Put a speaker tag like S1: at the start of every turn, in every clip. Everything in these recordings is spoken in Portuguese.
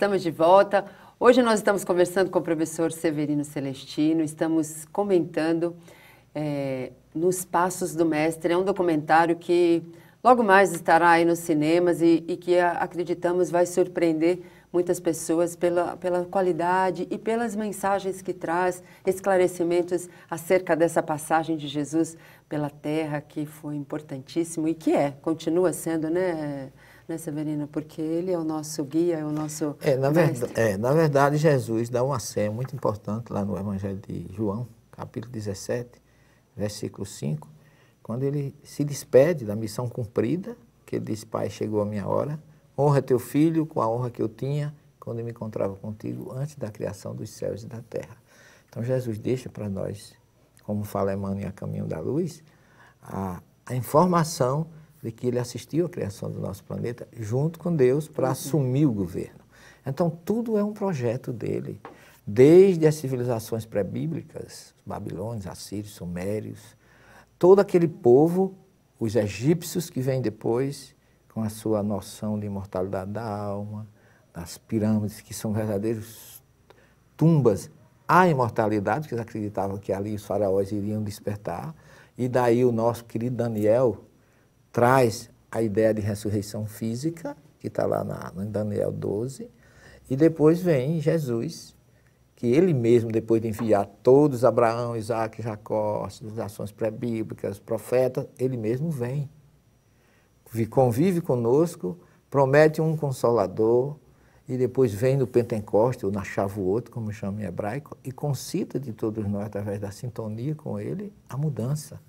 S1: estamos de volta. Hoje nós estamos conversando com o professor Severino Celestino, estamos comentando é, Nos Passos do Mestre. É um documentário que logo mais estará aí nos cinemas e, e que acreditamos vai surpreender muitas pessoas pela, pela qualidade e pelas mensagens que traz, esclarecimentos acerca dessa passagem de Jesus pela terra, que foi importantíssimo e que é, continua sendo, né, né Severina? Porque ele é o nosso guia, é o nosso.
S2: É, na, verdade, é, na verdade, Jesus dá uma senha muito importante lá no Evangelho de João, capítulo 17, versículo 5, quando ele se despede da missão cumprida, que ele diz: Pai, chegou a minha hora Honra teu filho com a honra que eu tinha quando eu me encontrava contigo antes da criação dos céus e da terra. Então Jesus deixa para nós, como fala Emmanuel a caminho da luz, a, a, informação de que ele assistiu à criação do nosso planeta junto com Deus para uhum. assumir o governo. Então tudo é um projeto dele, desde as civilizações pré-bíblicas, babilônios, assírios, sumérios, todo aquele povo, os egípcios que vêm depois, com a sua noção de imortalidade da alma, das pirâmides, que são verdadeiros tumbas à imortalidade, que eles acreditavam que ali os faraós iriam despertar. E daí o nosso querido Daniel traz a ideia de ressurreição física, que está lá na, em Daniel 12. E depois vem Jesus, que ele mesmo, depois de enviar todos, Abraão, Isaac, Jacó, as ações pré-bíblicas, profetas, ele mesmo vem convive conosco, promete um consolador e depois vem no Pentecoste, ou na outro, como chama em hebraico, e concita de todos nós, através da sintonia com ele, a mudança.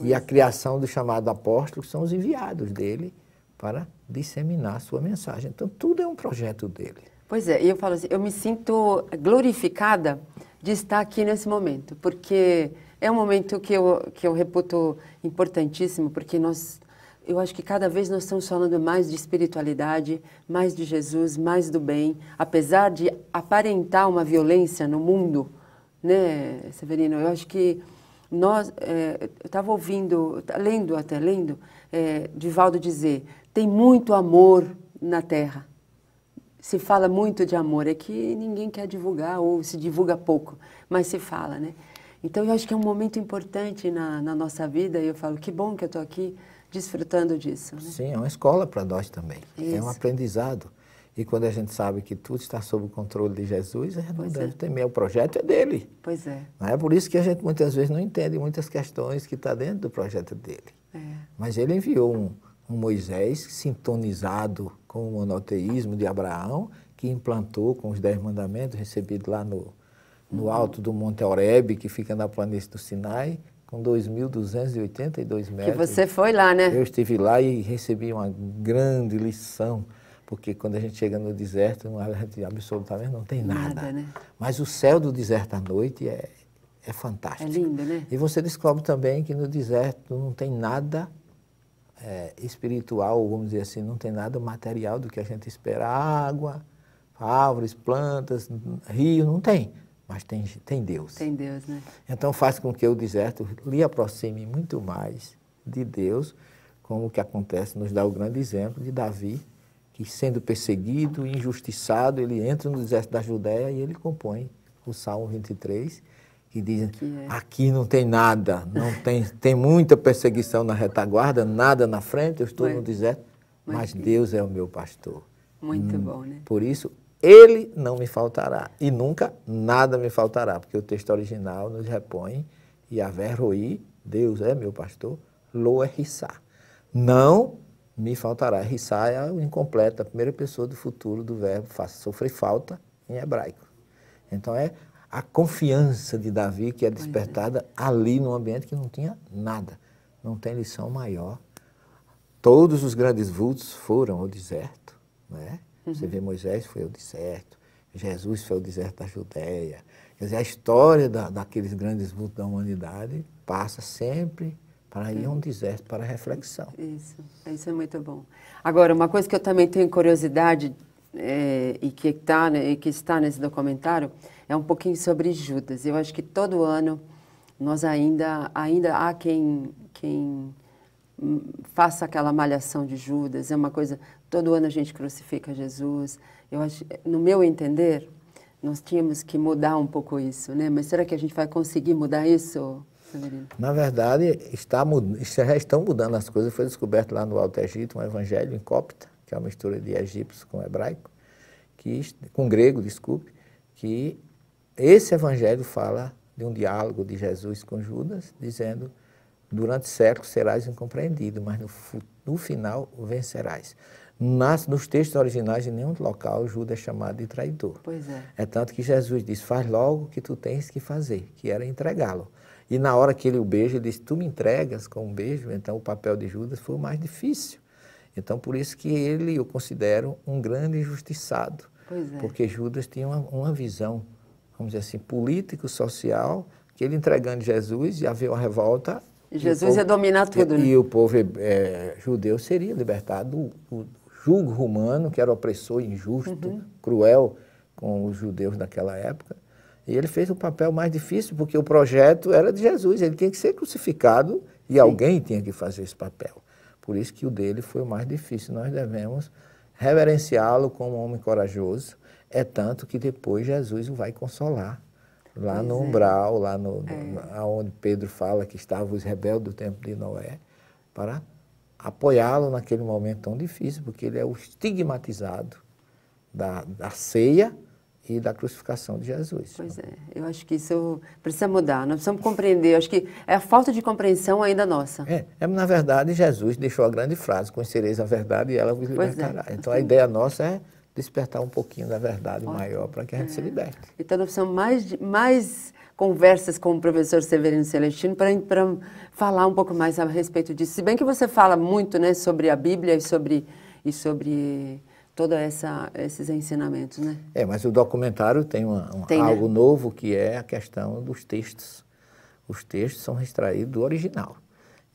S2: E a criação do chamado apóstolo são os enviados dele para disseminar a sua mensagem. Então, tudo é um projeto dele.
S1: Pois é, e eu falo assim, eu me sinto glorificada de estar aqui nesse momento, porque é um momento que eu, que eu reputo importantíssimo, porque nós eu acho que cada vez nós estamos falando mais de espiritualidade, mais de Jesus, mais do bem, apesar de aparentar uma violência no mundo, né, Severino? Eu acho que nós, é, eu estava ouvindo, lendo até, lendo, é, Divaldo dizer, tem muito amor na Terra. Se fala muito de amor, é que ninguém quer divulgar ou se divulga pouco, mas se fala, né? Então eu acho que é um momento importante na, na nossa vida e eu falo, que bom que eu estou aqui desfrutando disso. Né?
S2: Sim, é uma escola para nós também. Isso. É um aprendizado. E quando a gente sabe que tudo está sob o controle de Jesus, a gente pois não deve é. temer. O projeto é dele.
S1: Pois é.
S2: Não é por isso que a gente muitas vezes não entende muitas questões que estão tá dentro do projeto dele. É. Mas ele enviou um, um Moisés sintonizado com o monoteísmo de Abraão, que implantou com os Dez Mandamentos recebidos lá no, no uhum. alto do Monte Oreb, que fica na planície do Sinai, com 2.282 metros.
S1: Que você foi lá, né?
S2: Eu estive lá e recebi uma grande lição, porque quando a gente chega no deserto, absolutamente não tem nada. nada né? Mas o céu do deserto à noite é, é fantástico.
S1: É lindo, né?
S2: E você descobre também que no deserto não tem nada é, espiritual, vamos dizer assim, não tem nada material do que a gente espera. Água, árvores, plantas, rio, não tem mas tem, tem Deus.
S1: Tem Deus, né?
S2: Então faz com que o deserto lhe aproxime muito mais de Deus, como o que acontece, nos dá o grande exemplo de Davi, que sendo perseguido, injustiçado, ele entra no deserto da Judéia e ele compõe o Salmo 23, que diz, que é. aqui não tem nada, não tem, tem muita perseguição na retaguarda, nada na frente, eu estou no deserto, mas, mas Deus é o meu pastor.
S1: Muito hum, bom, né?
S2: Por isso, ele não me faltará. E nunca nada me faltará, porque o texto original nos repõe, Yahvé Roi, Deus é meu pastor, Lo é Rissá. Não me faltará. Rissá é o incompleto, a primeira pessoa do futuro do verbo faça sofrer falta em hebraico. Então é a confiança de Davi que é, é despertada ali num ambiente que não tinha nada. Não tem lição maior. Todos os grandes vultos foram ao deserto, né? Você vê Moisés foi ao deserto, Jesus foi ao deserto da Judéia. Quer dizer, a história da, daqueles grandes vultos da humanidade passa sempre para ir a um deserto para reflexão.
S1: Isso, isso é muito bom. Agora, uma coisa que eu também tenho curiosidade é, e, que tá, né, e que está nesse documentário é um pouquinho sobre Judas. Eu acho que todo ano nós ainda, ainda há quem, quem hum, faça aquela malhação de Judas, é uma coisa, todo ano a gente crucifica Jesus. Eu acho, no meu entender, nós tínhamos que mudar um pouco isso, né? Mas será que a gente vai conseguir mudar isso, Severino?
S2: Na verdade, está, já estão mudando as coisas. Foi descoberto lá no Alto Egito um evangelho em copta, que é uma mistura de egípcios com hebraico, que, com grego, desculpe, que esse evangelho fala de um diálogo de Jesus com Judas, dizendo: durante séculos serás incompreendido, mas no, no final vencerás. Nas, nos textos originais, em nenhum local, Judas é chamado de traidor.
S1: Pois é.
S2: É tanto que Jesus diz: faz logo o que tu tens que fazer, que era entregá-lo. E na hora que ele o beija, ele diz: tu me entregas com um beijo. Então o papel de Judas foi o mais difícil. Então por isso que ele eu considero um grande injustiçado.
S1: É.
S2: Porque Judas tinha uma, uma visão, vamos dizer assim, político-social, que ele entregando Jesus, já veio a revolta.
S1: Jesus povo, ia dominar tudo,
S2: e,
S1: né?
S2: E o povo é, judeu seria libertado do, do jugo romano, que era opressor, injusto, uhum. cruel com os judeus daquela época. E ele fez o papel mais difícil, porque o projeto era de Jesus, ele tinha que ser crucificado e Sim. alguém tinha que fazer esse papel. Por isso que o dele foi o mais difícil. Nós devemos reverenciá-lo como um homem corajoso, é tanto que depois Jesus o vai consolar. Lá pois no é. umbral, lá no, é. onde Pedro fala que estavam os rebeldes do tempo de Noé, para apoiá-lo naquele momento tão difícil, porque ele é o estigmatizado da, da ceia e da crucificação de Jesus.
S1: Pois é, eu acho que isso precisa mudar, nós precisamos compreender, eu acho que é a falta de compreensão ainda nossa.
S2: É, é na verdade, Jesus deixou a grande frase, conhecereis a verdade e ela vos é, libertará. É, então, a ideia nossa é despertar um pouquinho da verdade Ótimo. maior para que a gente é. se liberte.
S1: Então, nós precisamos mais, mais conversas com o professor Severino Celestino para falar um pouco mais a respeito disso. Se bem que você fala muito né, sobre a Bíblia e sobre... E sobre todos esses ensinamentos, né?
S2: É, mas o documentário tem, uma, um, tem né? algo né? novo que é a questão dos textos. Os textos são extraídos do original.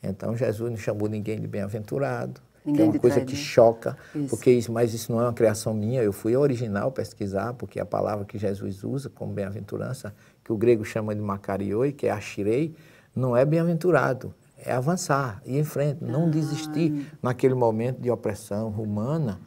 S2: Então Jesus não chamou ninguém de bem-aventurado, que é uma coisa que né? choca, isso. porque isso, mas isso não é uma criação minha. Eu fui original pesquisar, porque a palavra que Jesus usa como bem-aventurança, que o grego chama de makarioi, que é achirei, não é bem-aventurado, é avançar, ir em frente, não ah. desistir naquele momento de opressão romana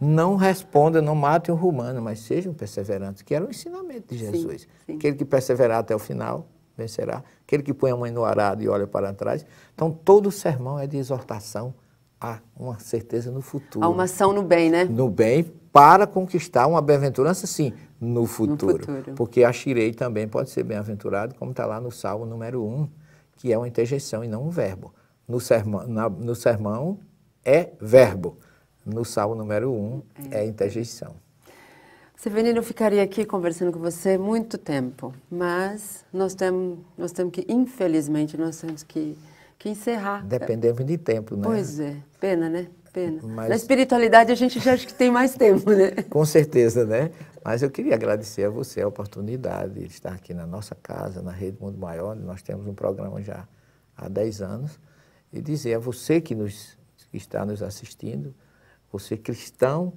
S2: não responda, não mate o romano, mas sejam perseverantes, que era o ensinamento de Jesus. Sim, sim. Aquele que perseverar até o final, vencerá. Aquele que põe a mãe no arado e olha para trás. Então, todo sermão é de exortação a uma certeza no futuro.
S1: A uma ação no bem, né?
S2: No bem, para conquistar uma bem-aventurança, sim, no futuro. no futuro. Porque a Shirei também pode ser bem-aventurado, como está lá no Salmo número 1, que é uma interjeição e não um verbo. No sermão, na, no sermão é verbo no Salmo número 1 é, é interjeição.
S1: Severino, eu ficaria aqui conversando com você muito tempo, mas nós temos, nós temos que, infelizmente, nós temos que, que encerrar.
S2: Dependemos de tempo, né?
S1: Pois é, pena, né? Pena. Mas... Na espiritualidade a gente já acha que tem mais tempo, né?
S2: Com certeza, né? Mas eu queria agradecer a você a oportunidade de estar aqui na nossa casa, na Rede Mundo Maior, onde nós temos um programa já há 10 anos, e dizer a você que, nos, que está nos assistindo, você cristão,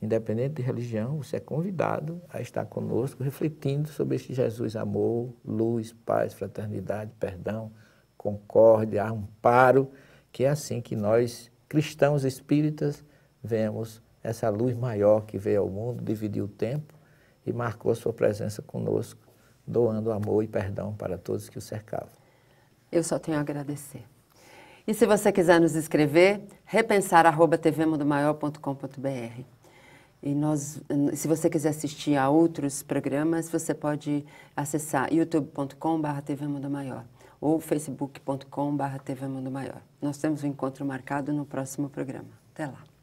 S2: independente de religião, você é convidado a estar conosco, refletindo sobre este Jesus amor, luz, paz, fraternidade, perdão, concórdia, amparo, que é assim que nós, cristãos espíritas, vemos essa luz maior que veio ao mundo, dividiu o tempo e marcou sua presença conosco, doando amor e perdão para todos que o cercavam.
S1: Eu só tenho a agradecer. E se você quiser nos escrever, repensar@tvmudomaior.com.br. E nós, se você quiser assistir a outros programas, você pode acessar Mundo Maior ou Mundo Maior. Nós temos um encontro marcado no próximo programa. Até lá.